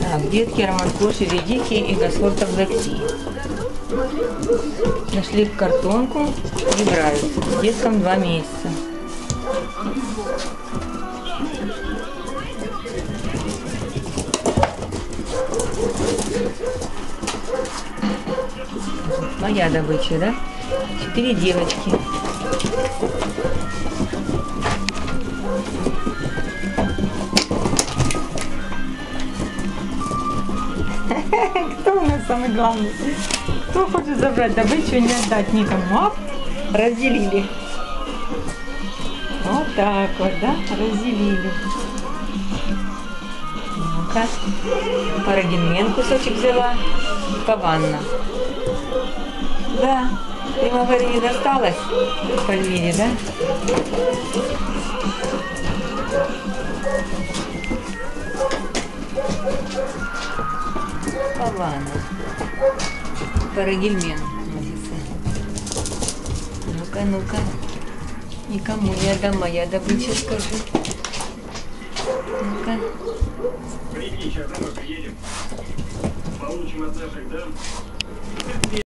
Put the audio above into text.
Так, детки, Роман кошери, дикие и Госфорд Абдакти. Нашли картонку, играют. Деткам два месяца. Моя добыча, да? Четыре девочки. Кто у нас самый главный? Кто хочет забрать добычу и не отдать никому? Оп, разделили. Вот так вот, да? Разделили. Ну-ка. Парагенмен кусочек взяла. Каванна. Да. Примавари не досталось в Пальмире, да? Кавана. Парагельмен. Ну-ка, ну-ка. Никому не отдам, моя добыча, скажи. Ну-ка. Прикинь, сейчас домой приедем. Получим от наших дам